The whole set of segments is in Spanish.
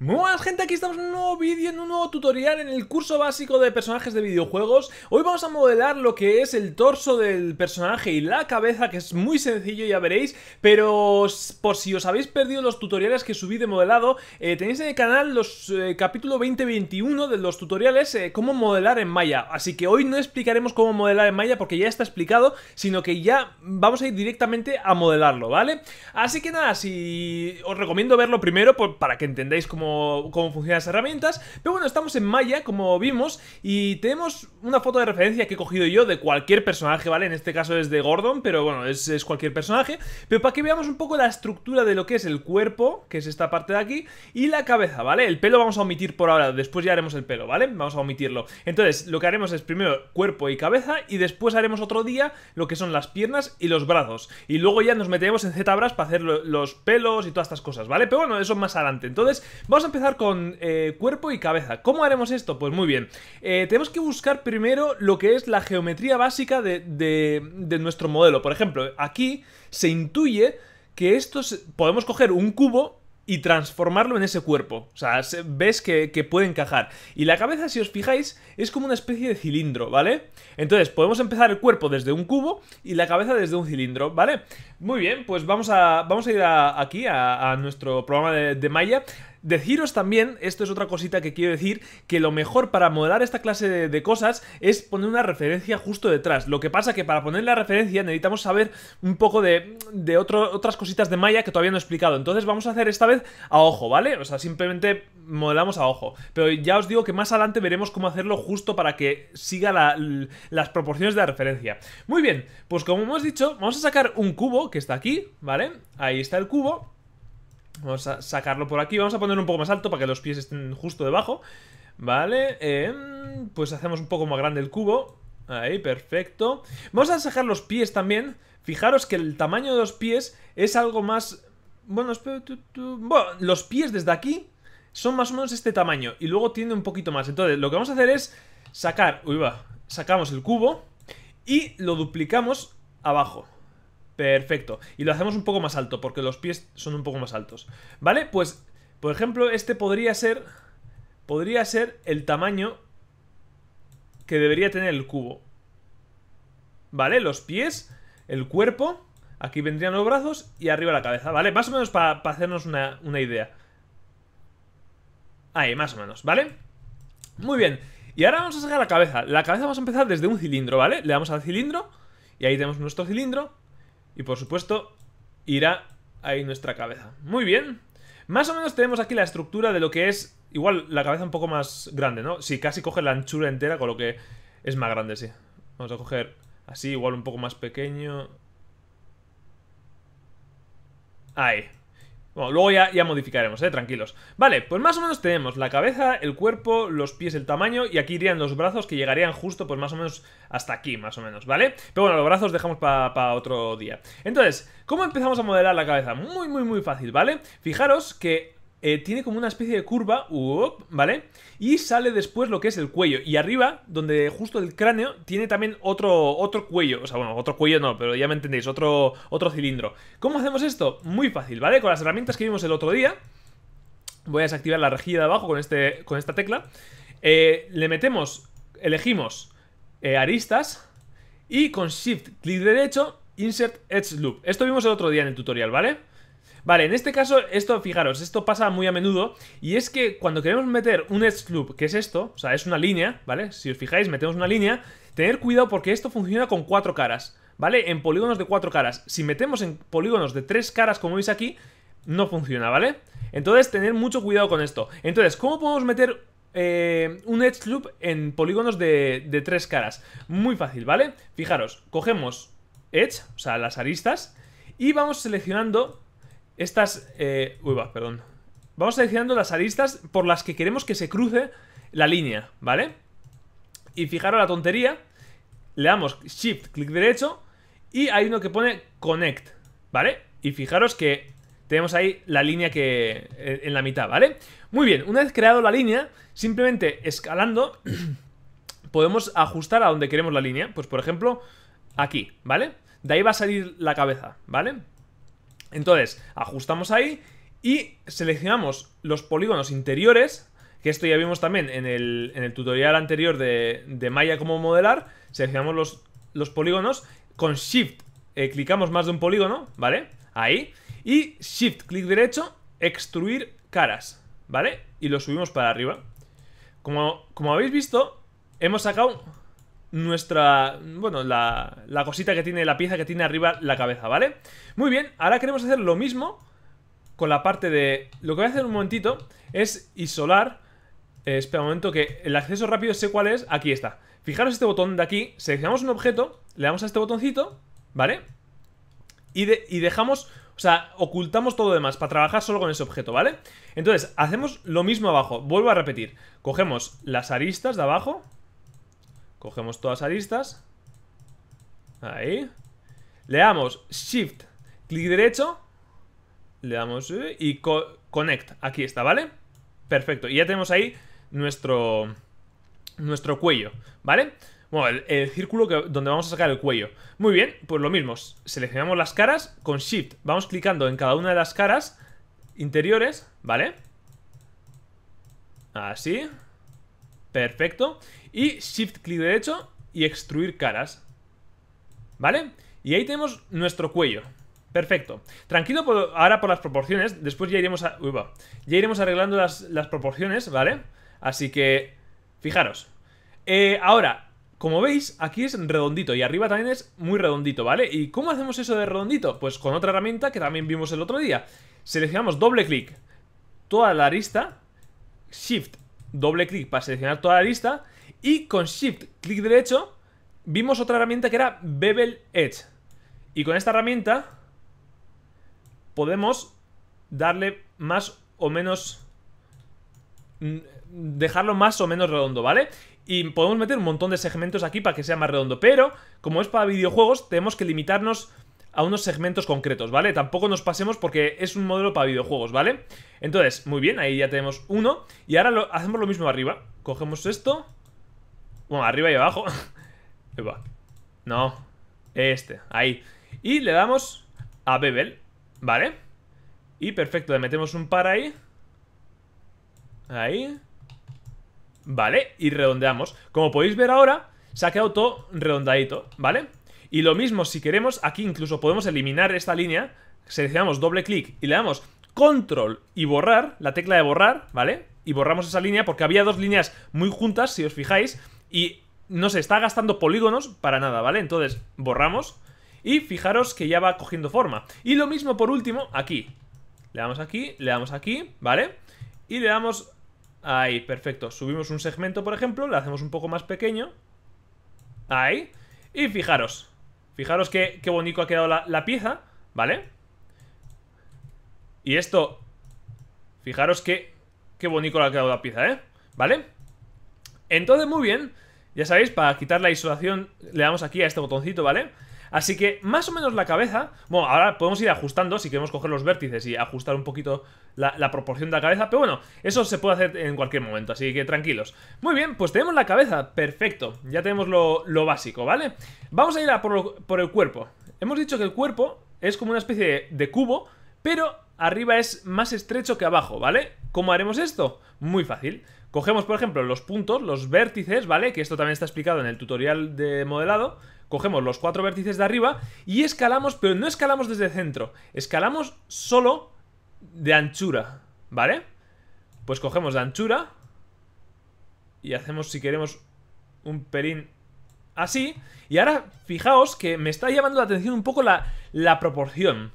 Muy buenas gente, aquí estamos en un nuevo vídeo, en un nuevo tutorial en el curso básico de personajes de videojuegos. Hoy vamos a modelar lo que es el torso del personaje y la cabeza, que es muy sencillo, ya veréis. Pero por si os habéis perdido los tutoriales que subí de modelado eh, Tenéis en el canal los eh, capítulo 20-21 de los tutoriales eh, cómo modelar en Maya Así que hoy no explicaremos cómo modelar en Maya porque ya está explicado Sino que ya vamos a ir directamente a modelarlo, ¿vale? Así que nada, si os recomiendo verlo primero para que entendáis cómo cómo, funcionan las herramientas. Pero bueno, estamos en Maya, como vimos, y tenemos una foto de referencia que he cogido yo de cualquier personaje, ¿vale? En este caso es de Gordon, pero bueno, es, es cualquier personaje. Pero para que veamos un poco la estructura de lo que es el cuerpo, que es esta parte de aquí, y la cabeza, ¿vale? El pelo vamos a omitir por ahora, después ya haremos el pelo, ¿vale? Vamos a omitirlo. Entonces, lo que haremos es primero cuerpo y cabeza, y después haremos otro día lo que son las piernas y los brazos. Y luego ya nos metemos en ZBrush para hacer los pelos y todas estas cosas, ¿vale? Pero bueno, eso más adelante. Entonces, vamos Vamos a empezar con eh, cuerpo y cabeza. ¿Cómo haremos esto? Pues muy bien. Eh, tenemos que buscar primero lo que es la geometría básica de, nuestro modelo. Por ejemplo, aquí se intuye que esto podemos coger un cubo y transformarlo en ese cuerpo. O sea, ves que, puede encajar. Y la cabeza, si os fijáis, es como una especie de cilindro, ¿vale? Entonces, podemos empezar el cuerpo desde un cubo y la cabeza desde un cilindro, ¿vale? Muy bien, pues vamos a, vamos a ir aquí, a, nuestro programa de, de Maya. Deciros también, esto es otra cosita que quiero decir, que lo mejor para modelar esta clase de, cosas es poner una referencia justo detrás. Lo que pasa que para poner la referencia necesitamos saber un poco de, de otras cositas de Maya que todavía no he explicado. Entonces vamos a hacer esta vez a ojo, ¿vale? O sea, simplemente modelamos a ojo. Pero ya os digo que más adelante veremos cómo hacerlo justo para que siga las proporciones de la referencia. Muy bien, pues como hemos dicho, vamos a sacar un cubo que está aquí, ¿vale? Ahí está el cubo. Vamos a sacarlo por aquí. Vamos a ponerlo un poco más alto para que los pies estén justo debajo. Vale. Em, pues hacemos un poco más grande el cubo. Ahí, perfecto. Vamos a sacar los pies también. Fijaros que el tamaño de los pies es algo más... Bueno, bueno, los pies desde aquí son más o menos este tamaño. Y luego tiene un poquito más. Entonces, lo que vamos a hacer es sacar... Uy, va. Sacamos el cubo y lo duplicamos abajo. Perfecto. Y lo hacemos un poco más alto, porque los pies son un poco más altos. ¿Vale? Pues, por ejemplo, este podría ser... Podría ser el tamaño que debería tener el cubo. ¿Vale? Los pies, el cuerpo, aquí vendrían los brazos y arriba la cabeza, ¿vale? Más o menos para hacernos una, una idea. Ahí, más o menos, ¿vale? Muy bien. Y ahora vamos a sacar la cabeza. La cabeza vamos a empezar desde un cilindro, ¿vale? Le damos al cilindro y ahí tenemos nuestro cilindro. Y por supuesto, irá ahí nuestra cabeza. Muy bien. Más o menos tenemos aquí la estructura de lo que es... Igual la cabeza un poco más grande, ¿no? Sí, casi coge la anchura entera, con lo que es más grande, sí. Vamos a coger así, igual un poco más pequeño. Ahí. Bueno, luego ya, ya modificaremos, eh, tranquilos Vale, pues más o menos tenemos la cabeza, el cuerpo, los pies, el tamaño Y aquí irían los brazos que llegarían justo pues más o menos hasta aquí, más o menos, ¿vale? Pero bueno, los brazos dejamos para otro día Entonces, ¿cómo empezamos a modelar la cabeza? Muy, muy, muy fácil, ¿vale? Fijaros que eh, tiene como una especie de curva, ¿vale? Y sale después lo que es el cuello. Y arriba, donde justo el cráneo, tiene también otro, otro cuello. O sea, bueno, otro cuello no, pero ya me entendéis, otro, otro cilindro. ¿Cómo hacemos esto? Muy fácil, ¿vale? Con las herramientas que vimos el otro día. Voy a desactivar la rejilla de abajo con, este, con esta tecla. Eh, le metemos, elegimos eh, aristas y con Shift, clic derecho, Insert Edge Loop. Esto vimos el otro día en el tutorial, ¿vale? Vale, en este caso, esto, fijaros, esto pasa muy a menudo Y es que cuando queremos meter un edge loop, que es esto, o sea, es una línea, ¿vale? Si os fijáis, metemos una línea Tener cuidado porque esto funciona con cuatro caras ¿Vale? En polígonos de cuatro caras Si metemos en polígonos de tres caras, como veis aquí No funciona, ¿vale? Entonces, tener mucho cuidado con esto Entonces, ¿cómo podemos meter eh, un edge loop en polígonos de, de tres caras? Muy fácil, ¿vale? Fijaros, cogemos edge, o sea, las aristas Y vamos seleccionando estas... Eh, uy, va, perdón. Vamos seleccionando las aristas por las que queremos que se cruce la línea, ¿vale? Y fijaros la tontería. Le damos Shift, clic derecho y hay uno que pone Connect, ¿vale? Y fijaros que tenemos ahí la línea que eh, en la mitad, ¿vale? Muy bien, una vez creado la línea, simplemente escalando podemos ajustar a donde queremos la línea. Pues por ejemplo, aquí, ¿vale? De ahí va a salir la cabeza, ¿vale? Entonces, ajustamos ahí y seleccionamos los polígonos interiores, que esto ya vimos también en el, en el tutorial anterior de, de, Maya cómo modelar, seleccionamos los, los polígonos, con Shift eh, clicamos más de un polígono, ¿vale? Ahí, y Shift, clic derecho, extruir caras, ¿vale? Y lo subimos para arriba. Como, como habéis visto, hemos sacado nuestra, bueno, la, la cosita que tiene, la pieza que tiene arriba la cabeza, ¿vale? Muy bien, ahora queremos hacer lo mismo con la parte de... Lo que voy a hacer un momentito es isolar... Eh, espera un momento que el acceso rápido sé cuál es. Aquí está. Fijaros este botón de aquí. Seleccionamos un objeto, le damos a este botoncito, ¿vale? Y, y dejamos... O sea, ocultamos todo lo demás para trabajar solo con ese objeto, ¿vale? Entonces, hacemos lo mismo abajo. Vuelvo a repetir. Cogemos las aristas de abajo. Cogemos todas aristas. Ahí. Le damos Shift, clic derecho le damos eh, y connect. Aquí está, ¿vale? Perfecto. Y ya tenemos ahí nuestro, nuestro cuello, ¿vale? Bueno, el, círculo que, donde vamos a sacar el cuello. Muy bien, pues lo mismo. Seleccionamos las caras con Shift. Vamos clicando en cada una de las caras interiores, ¿vale? Así. Perfecto. Y Shift clic derecho y extruir caras. ¿Vale? Y ahí tenemos nuestro cuello. Perfecto. Tranquilo ahora por las proporciones. Después ya iremos a... Ya iremos arreglando las, proporciones, ¿vale? Así que... Fijaros. Eh, ahora, como veis, aquí es redondito y arriba también es muy redondito, ¿vale? ¿Y cómo hacemos eso de redondito? Pues con otra herramienta que también vimos el otro día. Seleccionamos doble clic toda la lista. Shift, doble clic para seleccionar toda la lista. Y con Shift, clic derecho, vimos otra herramienta que era Bevel Edge. Y con esta herramienta podemos darle más o menos... Mm, dejarlo más o menos redondo, ¿vale? Y podemos meter un montón de segmentos aquí para que sea más redondo Pero, como es para videojuegos, tenemos que limitarnos a unos segmentos concretos, ¿vale? Tampoco nos pasemos porque es un modelo para videojuegos, ¿vale? Entonces, muy bien, ahí ya tenemos uno. Y ahora lo, hacemos lo mismo arriba. Cogemos esto. Bueno, arriba y abajo. No Este, ahí. Y le damos a Bevel Vale Y perfecto, le metemos un par ahí. Ahí. Vale, y redondeamos. Como podéis ver ahora, se ha quedado todo redondadito ¿Vale? Y lo mismo, si queremos, aquí incluso podemos eliminar esta línea Seleccionamos doble clic y le damos control y borrar, la tecla de borrar, ¿vale? Y borramos esa línea porque había dos líneas muy juntas, si os fijáis Y no se está gastando polígonos para nada, ¿vale? Entonces, borramos y fijaros que ya va cogiendo forma Y lo mismo por último aquí Le damos aquí, le damos aquí, ¿vale? Y le damos... Ahí, perfecto Subimos un segmento, por ejemplo Le hacemos un poco más pequeño Ahí Y fijaros Fijaros qué, qué bonito ha quedado la, pieza ¿Vale? Y esto Fijaros qué, qué bonito ha quedado la pieza, ¿eh? ¿Vale? Entonces, muy bien Ya sabéis, para quitar la isolación Le damos aquí a este botoncito, ¿vale? Así que más o menos la cabeza... Bueno, ahora podemos ir ajustando si queremos coger los vértices y ajustar un poquito la, proporción de la cabeza. Pero bueno, eso se puede hacer en cualquier momento, así que tranquilos. Muy bien, pues tenemos la cabeza. Perfecto. Ya tenemos lo, básico, ¿vale? Vamos a ir por, el cuerpo. Hemos dicho que el cuerpo es como una especie de cubo, pero arriba es más estrecho que abajo, ¿vale? ¿Cómo haremos esto? Muy fácil. Cogemos, por ejemplo, los puntos, los vértices, ¿vale? Que esto también está explicado en el tutorial de modelado cogemos los cuatro vértices de arriba y escalamos, pero no escalamos desde el centro, escalamos solo de anchura, ¿vale? Pues cogemos de anchura y hacemos, si queremos, un pelín así. Y ahora, fijaos que me está llamando la atención un poco la, la proporción.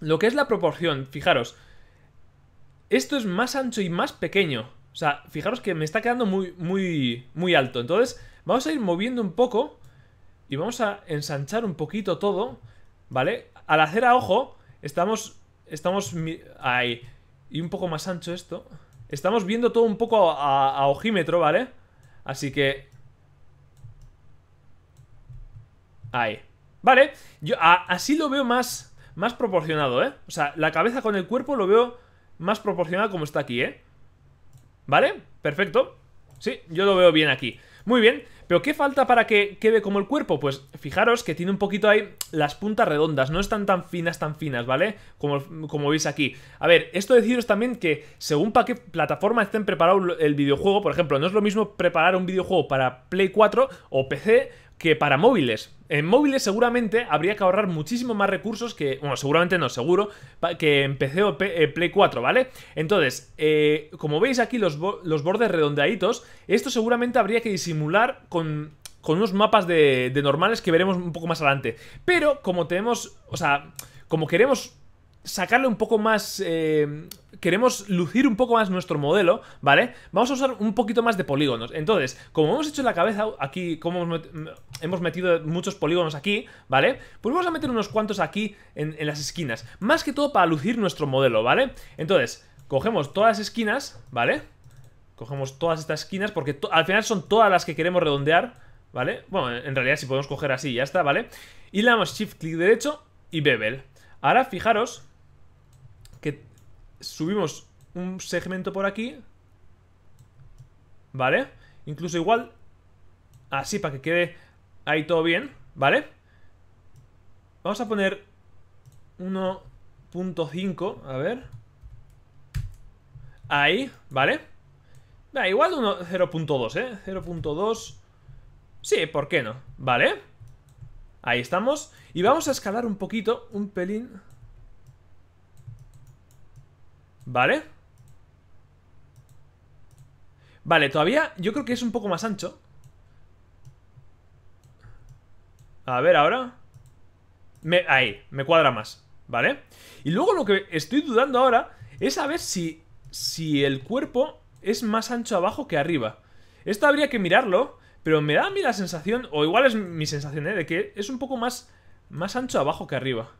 Lo que es la proporción, fijaros. Esto es más ancho y más pequeño. O sea, fijaros que me está quedando muy, muy, muy alto. Entonces, vamos a ir moviendo un poco y vamos a ensanchar un poquito todo, ¿vale? Al hacer a ojo, estamos... Estamos... Ahí. Y un poco más ancho esto. Estamos viendo todo un poco a, ojímetro, ¿vale? Así que... Ahí. Vale. Yo así lo veo más, más proporcionado, ¿eh? O sea, la cabeza con el cuerpo lo veo más proporcionado como está aquí, ¿eh? ¿Vale? Perfecto. Sí, yo lo veo bien aquí. Muy bien. Pero ¿qué falta para que quede como el cuerpo? Pues fijaros que tiene un poquito ahí las puntas redondas, no están tan finas, tan finas, ¿vale? Como, como veis aquí. A ver, esto deciros también que según para qué plataforma estén preparado el videojuego, por ejemplo, no es lo mismo preparar un videojuego para Play 4 o PC que para móviles. En móviles seguramente habría que ahorrar muchísimo más recursos que, bueno, seguramente no, seguro, que en PC o eh, Play 4, ¿vale? Entonces, eh, como veis aquí los, los bordes redondeaditos, esto seguramente habría que disimular con con unos mapas de, de, normales que veremos un poco más adelante. Pero como tenemos, o sea, como queremos sacarle un poco más... Eh, queremos lucir un poco más nuestro modelo, ¿vale? Vamos a usar un poquito más de polígonos. Entonces, como hemos hecho en la cabeza aquí, como hemos metido muchos polígonos aquí, ¿vale? Pues vamos a meter unos cuantos aquí en, las esquinas. Más que todo para lucir nuestro modelo, ¿vale? Entonces, cogemos todas las esquinas, ¿vale? Cogemos todas estas esquinas porque al final son todas las que queremos redondear, ¿vale? Bueno, en realidad si podemos coger así, ya está, ¿vale? Y le damos shift clic derecho y bevel. Ahora fijaros subimos un segmento por aquí. ¿Vale? Incluso igual así para que quede ahí todo bien, ¿vale? Vamos a poner 1.5, a ver. Ahí, ¿vale? Da igual 0.2, ¿eh? 0.2... Sí, ¿por qué no? ¿Vale? Ahí estamos. Y vamos a escalar un poquito, un pelín... Vale Vale, todavía yo creo que es un poco más ancho. A ver, ahora. Me, Ahí, me cuadra más ¿Vale? Y luego lo que estoy dudando ahora Es a ver si Si el cuerpo es más ancho abajo que arriba. Esto habría que mirarlo Pero me da a mí la sensación O igual es mi sensación, ¿eh? De que es un poco más Más ancho abajo que arriba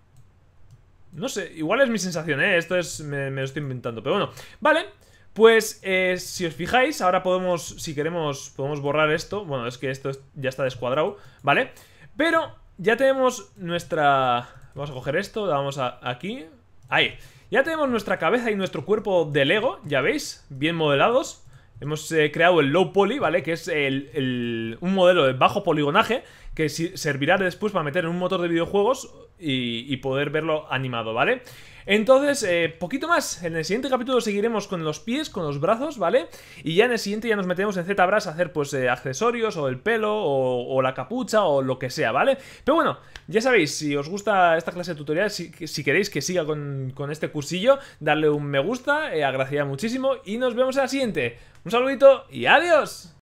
no sé, igual es mi sensación, ¿eh? Esto es... Me, lo estoy inventando, pero bueno Vale, pues eh, si os fijáis Ahora podemos, si queremos, podemos borrar esto Bueno, es que esto ya está descuadrado ¿Vale? Pero ya tenemos nuestra... Vamos a coger esto, vamos a aquí Ahí Ya tenemos nuestra cabeza y nuestro cuerpo de Lego Ya veis, bien modelados Hemos eh, creado el low poly, ¿vale? Que es el, un modelo de bajo poligonaje que servirá después para meter en un motor de videojuegos y, poder verlo animado, ¿vale? Entonces, eh, poquito más. En el siguiente capítulo seguiremos con los pies, con los brazos, ¿vale? Y ya en el siguiente ya nos metemos en ZBrush a hacer, pues, eh, accesorios, o el pelo, o, la capucha, o lo que sea, ¿vale? Pero bueno, ya sabéis, si os gusta esta clase de tutorial, si, queréis que siga con, este cursillo, darle un me gusta, eh, agradecería muchísimo, y nos vemos en la siguiente. Un saludito y adiós.